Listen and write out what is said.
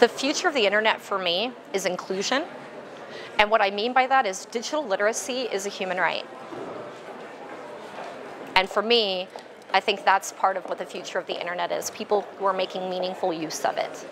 The future of the internet for me is inclusion. And what I mean by that is digital literacy is a human right. And for me, I think that's part of what the future of the internet is, people who are making meaningful use of it.